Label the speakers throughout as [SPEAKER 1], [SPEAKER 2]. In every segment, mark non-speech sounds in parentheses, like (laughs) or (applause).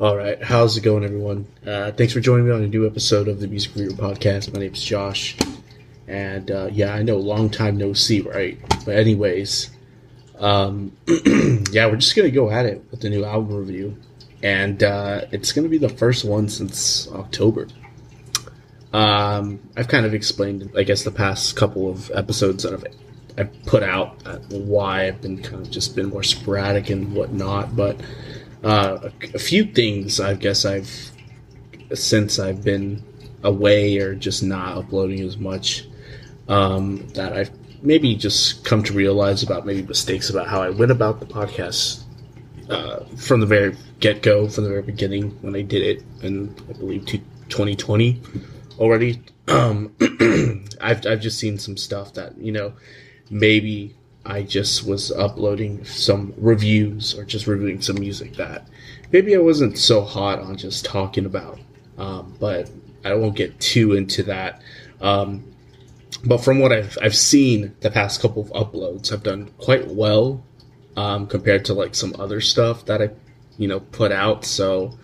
[SPEAKER 1] All right, how's it going, everyone? Uh, thanks for joining me on a new episode of the Music Review Podcast. My name is Josh, and uh, yeah, I know, long time no see, right? But anyways, um, (clears throat) yeah, we're just gonna go at it with the new album review, and uh, it's gonna be the first one since October. Um, I've kind of explained, I guess, the past couple of episodes that I've I put out uh, why I've been kind of just been more sporadic and whatnot, but uh, a, few things I guess I've since I've been away or just not uploading as much um, that I've maybe just come to realize about maybe mistakes about how I went about the podcast uh, from the very get go, from the very beginning when I did it in I believe 2020 already. Um, (clears throat) I've I've just seen some stuff that you know maybe I just was uploading some reviews or just reviewing some music that maybe I wasn't so hot on just talking about. Um, but I won't get too into that. Um, but from what I've, I've seen the past couple of uploads, I've done quite well um, compared to like some other stuff that I, you know, put out. So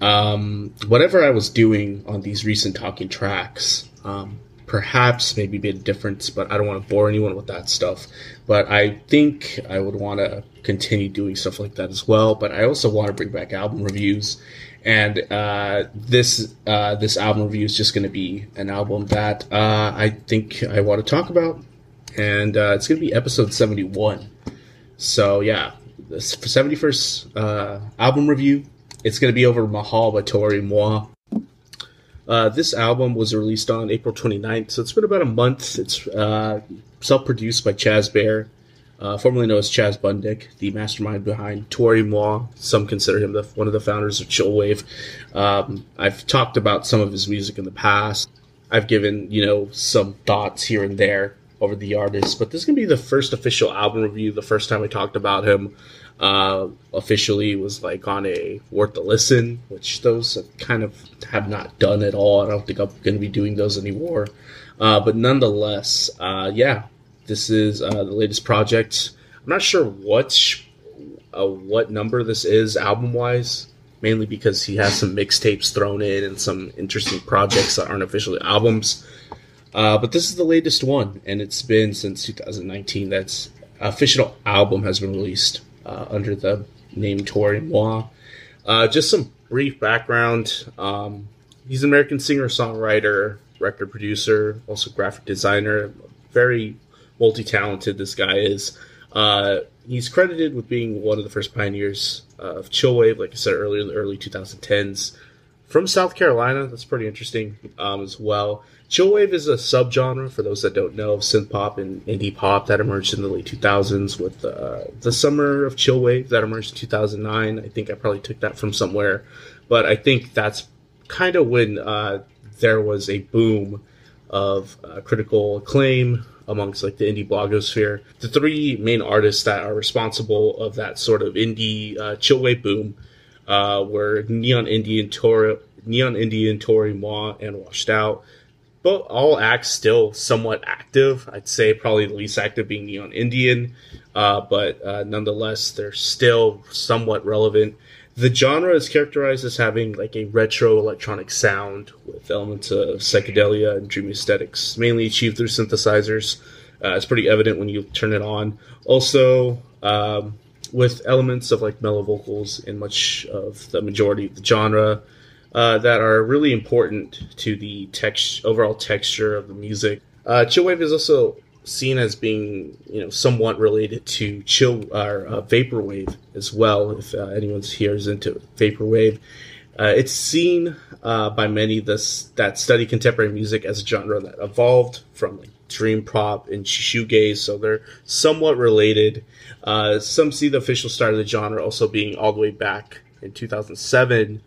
[SPEAKER 1] um, whatever I was doing on these recent talking tracks, um, perhaps maybe made a difference, but I don't want to bore anyone with that stuff. But I think I would want to continue doing stuff like that as well. But I also want to bring back album reviews, and uh, this uh, this album review is just going to be an album that uh, I think I want to talk about, and uh, it's going to be episode seventy one. So yeah, seventy first uh, album review. It's going to be over Mahal by Tori. Uh, this album was released on April 29th, so it's been about a month. It's uh, self produced by Chaz Bear, uh, formerly known as Chaz Bundick, the mastermind behind Toro y Moi. Some consider him the, one of the founders of Chillwave. Um, I've talked about some of his music in the past. I've given, you know, some thoughts here and there over the artist, but this is going to be the first official album review, the first time I talked about him uh, officially was like on a worth a listen, which those kind of have not done at all. I don't think I'm going to be doing those anymore. Uh, but nonetheless, uh, yeah, this is uh, the latest project. I'm not sure what uh, what number this is album wise, mainly because he has some mixtapes thrown in and some interesting projects that aren't officially albums. Uh, but this is the latest one, and it's been since 2019 that's official album has been released uh, under the name Toro y Moi. Uh, just some brief background. Um, he's an American singer, songwriter, record producer, also graphic designer. Very multi talented, this guy is. Uh, he's credited with being one of the first pioneers of chillwave, like I said earlier, in the early 2010s. From South Carolina, that's pretty interesting um, as well. Chillwave is a subgenre, for those that don't know, of synth pop and indie pop that emerged in the late 2000s with uh, the summer of Chillwave that emerged in 2009. I think I probably took that from somewhere, but I think that's kind of when uh, there was a boom of uh, critical acclaim amongst like the indie blogosphere. The three main artists that are responsible of that sort of indie uh, chillwave boom uh, were Neon Indian Tori, Neon Indian Toro y Moi, and Washed Out but all acts still somewhat active. I'd say probably the least active being Neon Indian, uh, but uh, nonetheless, they're still somewhat relevant. The genre is characterized as having like a retro electronic sound with elements of psychedelia and dreamy aesthetics, mainly achieved through synthesizers. Uh, it's pretty evident when you turn it on. Also, um, with elements of like mellow vocals in much of the majority of the genre uh, that are really important to the text overall texture of the music. Uh, chillwave is also seen as being you know somewhat related to chill or uh, vaporwave as well. If uh, anyone here is into vaporwave, uh, it's seen uh, by many this that study contemporary music as a genre that evolved from like dream pop and shoegaze, so they're somewhat related. Uh, some see the official start of the genre also being all the way back in 2007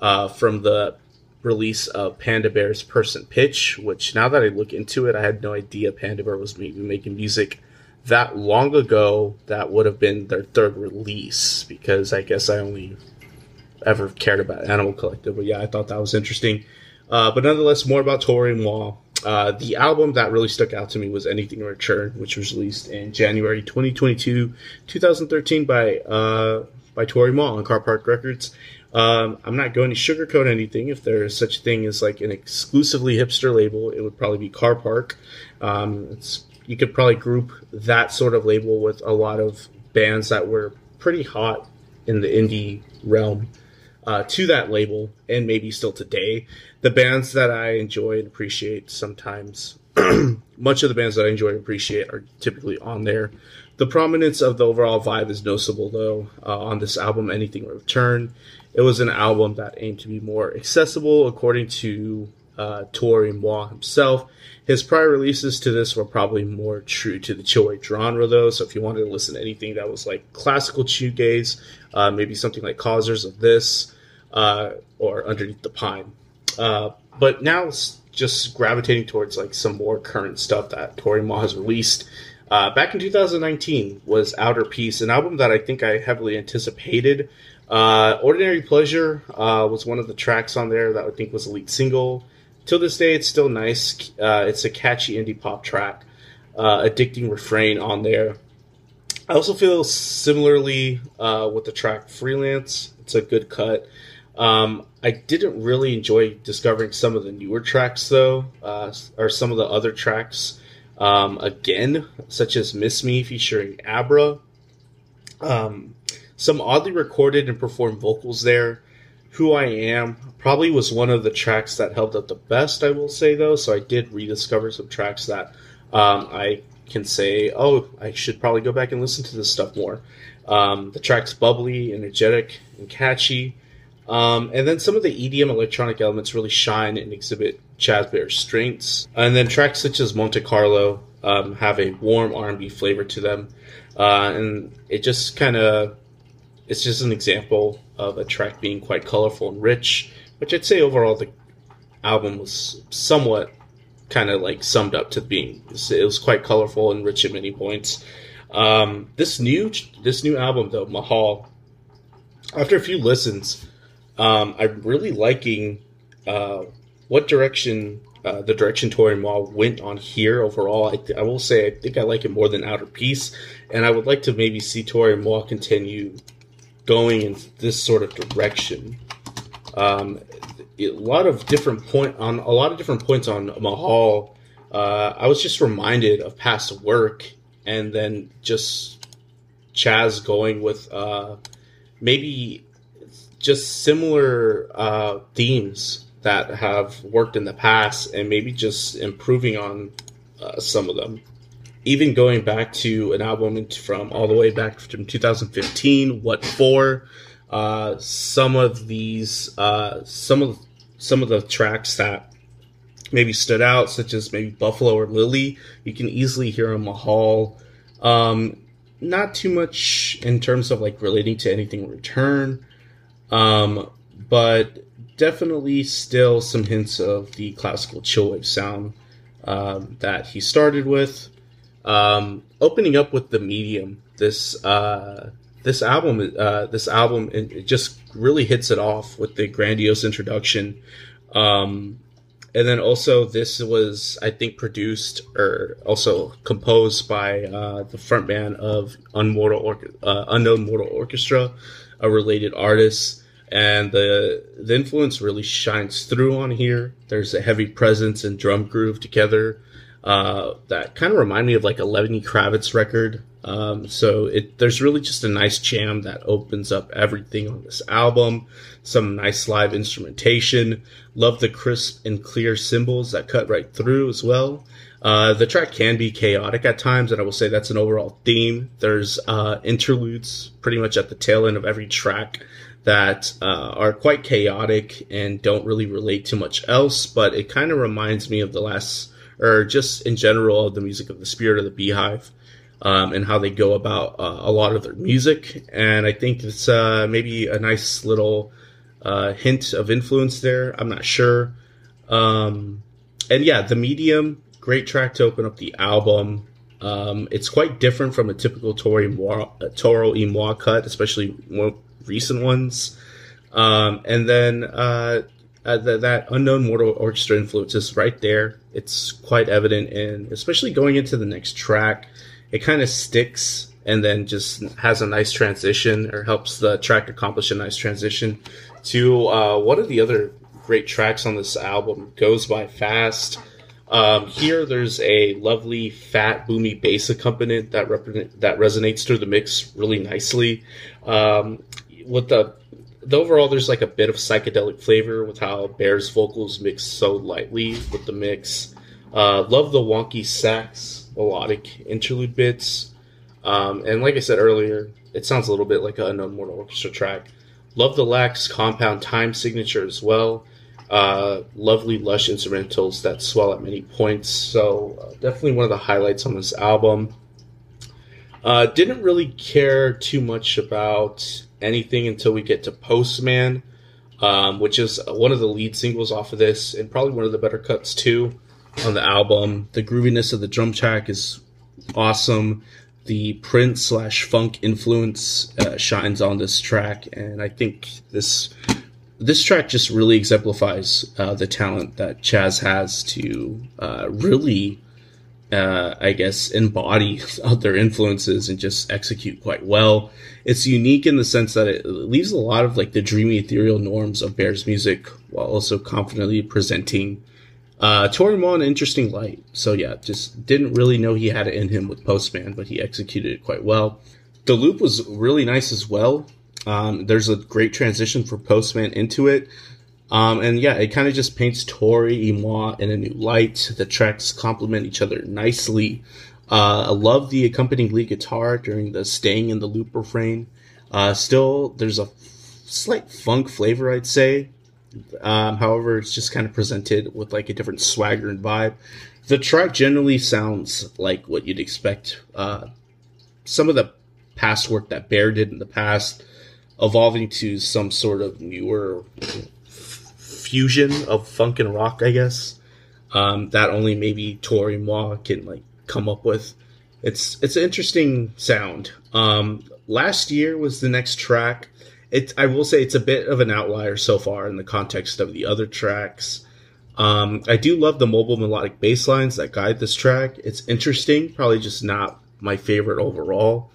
[SPEAKER 1] uh, from the release of Panda Bear's Person Pitch, which now that I look into it, I had no idea Panda Bear was making music that long ago. That would have been their third release because I guess I only ever cared about Animal Collective. But yeah, I thought that was interesting. Uh, but nonetheless, more about Toro y Moi. Uh, the album that really stuck out to me was Anything in Return, which was released in January 2022, 2013 by uh, by Toro y Moi on Carpark Records. Um, I'm not going to sugarcoat anything. If there is such a thing as like an exclusively hipster label, it would probably be Carpark. Um, you could probably group that sort of label with a lot of bands that were pretty hot in the indie realm uh, to that label, and maybe still today. The bands that I enjoy and appreciate sometimes, (clears throat) much of the bands that I enjoy and appreciate are typically on there. The prominence of the overall vibe is noticeable, though, uh, on this album, Anything Return. It was an album that aimed to be more accessible, according to uh, Toro y Moi himself. His prior releases to this were probably more true to the chillwave genre, though. So if you wanted to listen to anything that was like classical shoegaze, uh, maybe something like Causers of This uh, or Underneath the Pine. Uh, but now it's just gravitating towards like some more current stuff that Toro y Moi has released. Uh, back in 2019 was Outer Peace, an album that I think I heavily anticipated. Uh, Ordinary Pleasure uh, was one of the tracks on there that I think was a lead single. Till this day, it's still nice. Uh, it's a catchy indie pop track, uh, addicting refrain on there. I also feel similarly uh, with the track Freelance. It's a good cut. Um, I didn't really enjoy discovering some of the newer tracks, though, uh, or some of the other tracks. Um, again, such as Miss Me featuring Abra. Um, some oddly recorded and performed vocals there. Who I Am probably was one of the tracks that held up the best, I will say, though. So I did rediscover some tracks that um, I can say, oh, I should probably go back and listen to this stuff more. Um, the track's bubbly, energetic, and catchy. Um, and then some of the EDM electronic elements really shine and exhibit Chaz Bear's strengths. And then tracks such as Monte Carlo um, have a warm R&B flavor to them, uh, and it just kind of it's just an example of a track being quite colorful and rich. Which I'd say overall the album was somewhat kind of like summed up to being it was quite colorful and rich at many points. Um, this new this new album though, Mahal. After a few listens, um, I'm really liking uh, what direction uh, the direction Toro y Moi went on here overall. I, th- I, will say I think I like it more than Outer Peace, and I would like to maybe see Toro y Moi continue going in this sort of direction. Um, a lot of different point on a lot of different points on Mahal. Uh, I was just reminded of past work, and then just Chaz going with uh, maybe just similar uh, themes that have worked in the past and maybe just improving on uh, some of them. Even going back to an album from all the way back from 2015, What For? Uh, some of these, uh, some of some of the tracks that maybe stood out, such as maybe Buffalo or Lily, you can easily hear a Mahal. Um, not too much in terms of like relating to anything return. Um, but definitely still some hints of the classical chillwave sound um, that he started with. Um, opening up with the medium, this uh, this album, uh, this album, it, just really hits it off with the grandiose introduction. Um, and then also this was, I think, produced or also composed by uh, the frontman of Unmortal Or- uh, Unknown Mortal Orchestra, a related artist and the the influence really shines through on here. There's a heavy presence and drum groove together uh, that kind of remind me of like a Lenny Kravitz record. Um, so it there's really just a nice jam that opens up everything on this album. Some nice live instrumentation. Love the crisp and clear cymbals that cut right through as well. Uh, the track can be chaotic at times, and I will say that's an overall theme. There's uh, interludes pretty much at the tail end of every track that uh, are quite chaotic and don't really relate to much else, but it kind of reminds me of the last, or just in general, the music of the Spirit of the Beehive. Um, and how they go about uh, a lot of their music, and I think it's uh, maybe a nice little uh, hint of influence there. I'm not sure. Um, and yeah, the medium, great track to open up the album. Um, it's quite different from a typical Tori Toro Toro y cut, especially more recent ones. Um, and then uh, uh, the, that unknown mortal orchestra influence is right there. It's quite evident, and especially going into the next track, it kind of sticks and then just has a nice transition or helps the track accomplish a nice transition to uh, one of the other great tracks on this album, Goes By Fast. Um, here, there's a lovely, fat, boomy bass accompaniment that rep- that resonates through the mix really nicely. Um, with the the overall, there's like a bit of psychedelic flavor with how Bear's vocals mix so lightly with the mix. Uh, love the wonky sax melodic interlude bits. Um, and like I said earlier, it sounds a little bit like an Unknown Mortal Orchestra track. Love the lax compound time signature as well. Uh, lovely, lush instrumentals that swell at many points. So, uh, definitely one of the highlights on this album. Uh, didn't really care too much about anything until we get to Postman, um, which is one of the lead singles off of this, and probably one of the better cuts too on the album. The grooviness of the drum track is awesome. The Prince slash funk influence uh, shines on this track, and I think this this track just really exemplifies uh, the talent that Chaz has to uh, really, uh, I guess, embody (laughs) their influences and just execute quite well. It's unique in the sense that it leaves a lot of like the dreamy ethereal norms of Bear's music while also confidently presenting uh, Toro y in an interesting light. So yeah, just didn't really know he had it in him with Postman, but he executed it quite well. The loop was really nice as well. Um, there's a great transition for Postman into it. Um, and yeah, it kind of just paints Toro y Moi in a new light. The tracks complement each other nicely. Uh, I love the accompanying lead guitar during the staying in the loop refrain. Uh, still, there's a slight funk flavor, I'd say. Um, however, it's just kind of presented with like a different swagger and vibe. The track generally sounds like what you'd expect. Uh, some of the past work that Bear did in the past evolving to some sort of newer fusion of funk and rock, I guess. Um, that only maybe Toro y Moi can like come up with. It's it's an interesting sound. Um, last year was the next track. It I will say it's a bit of an outlier so far in the context of the other tracks. Um, I do love the mobile melodic bass lines that guide this track. It's interesting, probably just not my favorite overall.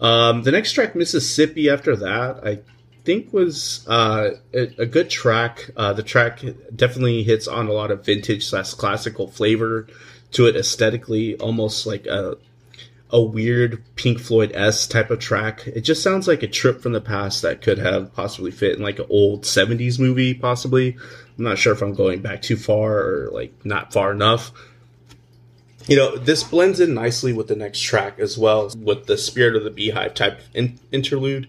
[SPEAKER 1] Um, the next track, Mississippi, after that, I think was uh, a, a, good track. Uh, the track definitely hits on a lot of vintage slash classical flavor to it aesthetically, almost like a a weird Pink Floyd s type of track. It just sounds like a trip from the past that could have possibly fit in like an old '70s movie, possibly. I'm not sure if I'm going back too far or like not far enough you know, this blends in nicely with the next track as well, with the Spirit of the Beehive type in- interlude.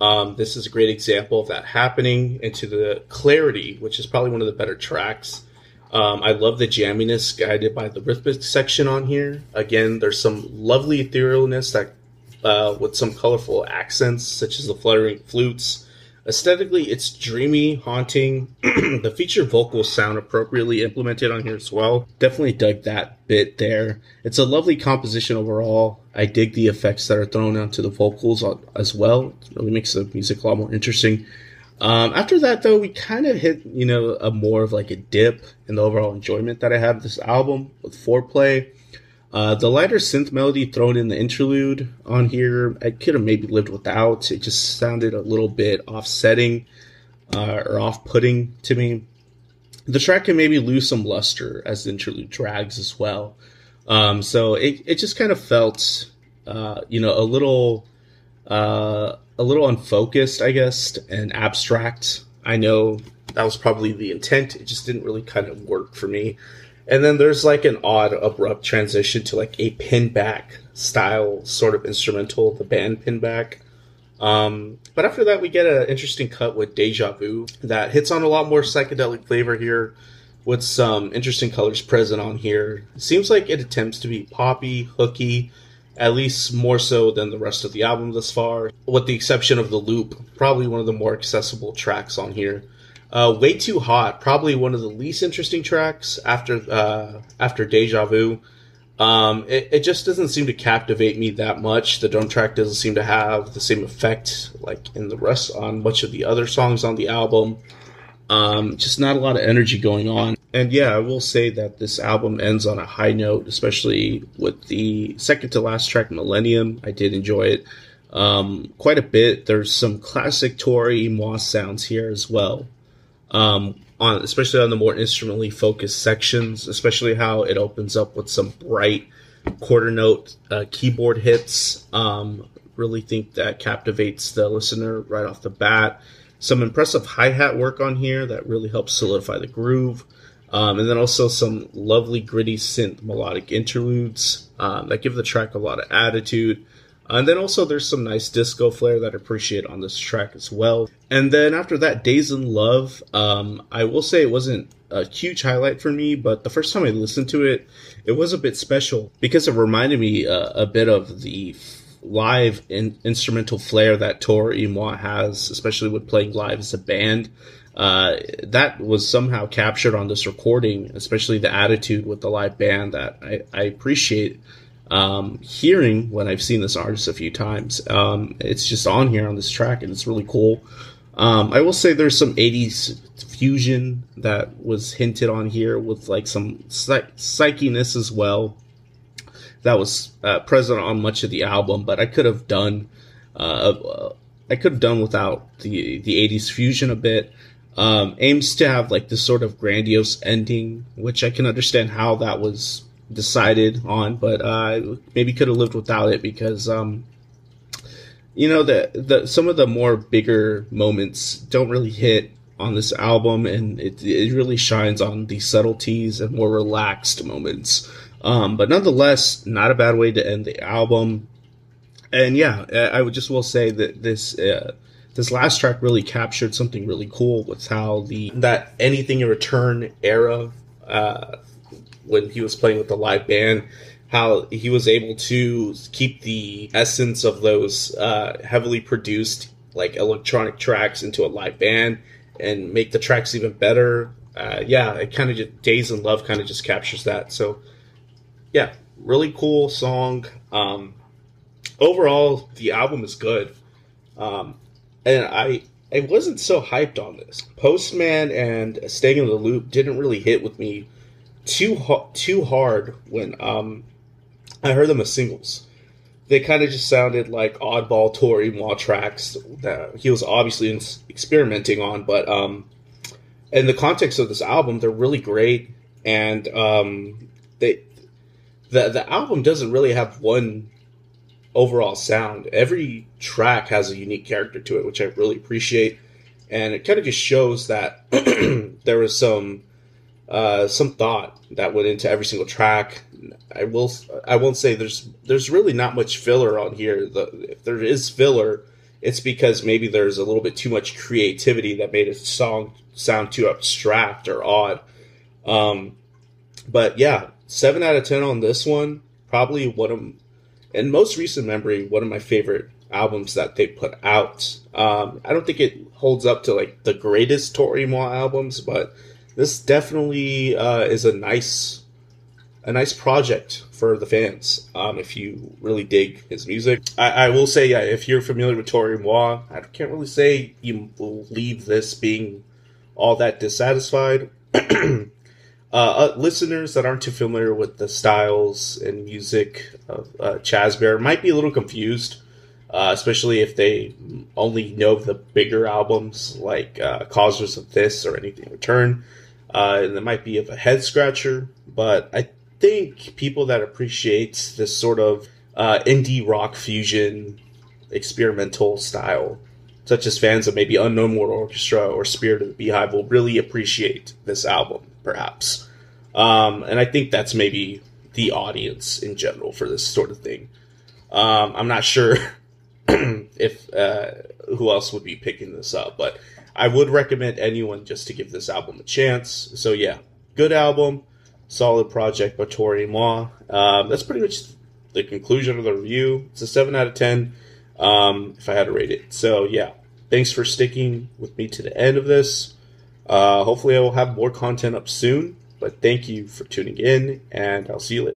[SPEAKER 1] Um, this is a great example of that happening into the clarity, which is probably one of the better tracks. Um, I love the jamminess guided by the rhythmic section on here. Again, there's some lovely etherealness that, uh, with some colorful accents, such as the fluttering flutes, Aesthetically, it's dreamy, haunting. (clears throat) the featured vocals sound appropriately implemented on here as well. Definitely dug that bit there. It's a lovely composition overall. I dig the effects that are thrown onto the vocals as well. It really makes the music a lot more interesting. Um, after that, though, we kind of hit, you know, a more of like a dip in the overall enjoyment that I have this album with foreplay. Uh, the lighter synth melody thrown in the interlude on here, I could have maybe lived without. It just sounded a little bit offsetting uh, or off putting to me. The track can maybe lose some luster as the interlude drags as well. Um, so it, it just kind of felt, uh, you know, a little, uh, a little unfocused, I guess, and abstract. I know that was probably the intent. It just didn't really kind of work for me. And then there's like an odd abrupt transition to like a pinback style sort of instrumental, the band pinback. Um, but after that, we get an interesting cut with Deja Vu that hits on a lot more psychedelic flavor here with some interesting colors present on here. It seems like it attempts to be poppy, hooky, at least more so than the rest of the album thus far, with the exception of the loop, probably one of the more accessible tracks on here. Uh, Way Too Hot, probably one of the least interesting tracks after uh, after Deja Vu. Um, it, it just doesn't seem to captivate me that much. The drum track doesn't seem to have the same effect like in the rest on much of the other songs on the album. Um, just not a lot of energy going on. and yeah, I will say that this album ends on a high note, especially with the second to last track, Millennium. I did enjoy it um, quite a bit. There's some classic Toro y Moi sounds here as well. Um, on especially on the more instrumentally focused sections, especially how it opens up with some bright quarter note uh, keyboard hits. Um, really think that captivates the listener right off the bat. Some impressive hi hat work on here that really helps solidify the groove. Um, and then also some lovely gritty synth melodic interludes um, that give the track a lot of attitude. And then also there's some nice disco flair that I appreciate on this track as well. And then after that, Days in Love, um, I will say it wasn't a huge highlight for me, but the first time I listened to it, it was a bit special because it reminded me uh, a bit of the live in- instrumental flair that Toro y Moi has, especially with playing live as a band. Uh, that was somehow captured on this recording, especially the attitude with the live band that I, I appreciate um, hearing when I've seen this artist a few times. Um, it's just on here on this track and it's really cool. Um, I will say there's some 80s fusion that was hinted on here with like some psych- psychiness as well that was uh, present on much of the album, but I could have done uh, I could have done without the the 80s fusion a bit. Um, aims to have like this sort of grandiose ending, which I can understand how that was decided on, but uh, maybe could have lived without it because um, you know the the some of the more bigger moments don't really hit on this album, and it it really shines on the subtleties and more relaxed moments. Um, but nonetheless, not a bad way to end the album. And yeah, I would just will say that this uh, this last track really captured something really cool with how the that anything in return era uh, when he was playing with the live band how he was able to keep the essence of those uh, heavily produced like electronic tracks into a live band and make the tracks even better uh, yeah it kind of just days in love kind of just captures that so yeah, really cool song. Um, overall, the album is good. Um, and I I wasn't so hyped on this. Postman and Staying in the Loop didn't really hit with me too too hard when um, I heard them as singles. They kind of just sounded like oddball Toro y Moi tracks that he was obviously experimenting on, but um, in the context of this album, they're really great, and um, they the the album doesn't really have one overall sound. Every track has a unique character to it, which I really appreciate, and it kind of just shows that (clears throat) there was some uh, some thought that went into every single track. I will I won't say there's there's really not much filler on here. The, if there is filler, it's because maybe there's a little bit too much creativity that made a song sound too abstract or odd. Um, but yeah, seven out of ten on this one. Probably one of, in most recent memory, one of my favorite albums that they put out. Um, I don't think it holds up to like the greatest Toro y Moi albums, but this definitely uh, is a nice, a nice project for the fans. Um, if you really dig his music, I, I, will say, yeah, if you're familiar with Toro y Moi, I can't really say you will leave this being all that dissatisfied. (clears throat) Uh, uh, listeners that aren't too familiar with the styles and music of uh, Chaz Bear might be a little confused, uh, especially if they only know the bigger albums like uh, Causers of This or Anything Return. Uh, and it might be of a head scratcher, but I think people that appreciate this sort of uh, indie rock fusion experimental style, such as fans of maybe Unknown Mortal Orchestra or Spirit of the Beehive, will really appreciate this album perhaps. Um, and I think that's maybe the audience in general for this sort of thing. Um, I'm not sure (clears throat) if uh, who else would be picking this up, but I would recommend anyone just to give this album a chance. So yeah, good album, solid project by Toro y Moi. Um, that's pretty much the conclusion of the review. It's a seven out of ten. Um, if I had to rate it. So yeah, thanks for sticking with me to the end of this. Uh, hopefully, I will have more content up soon. But thank you for tuning in, and I'll see you later.